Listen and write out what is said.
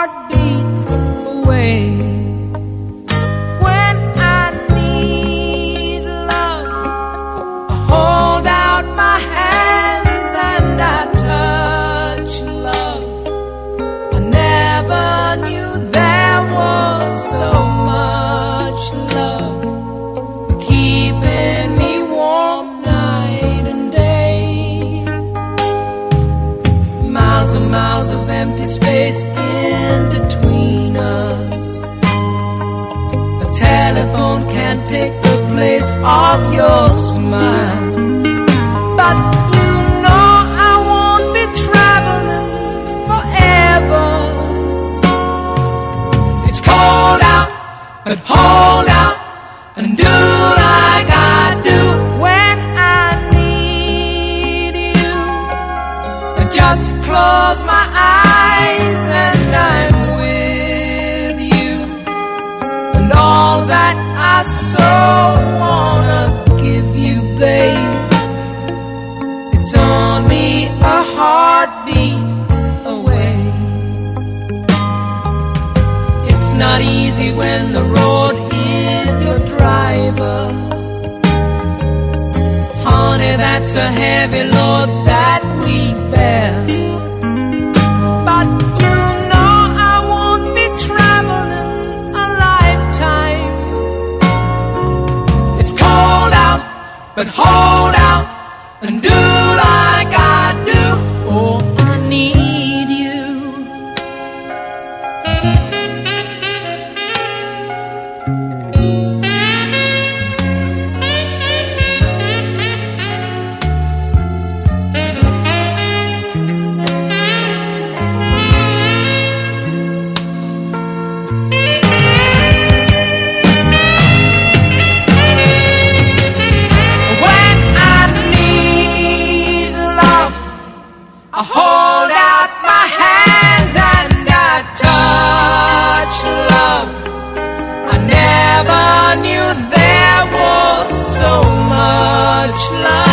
heartbeat away. The place of your smile. But you know I won't be traveling forever. It's cold out, but hold out and do like I do when I need you. I just close my eyes not easy when the road is your driver. Honey, that's a heavy load that we bear. But you know I won't be traveling a lifetime. It's cold out, but hold out and do I hold out my hands and I touch love. I never knew there was so much love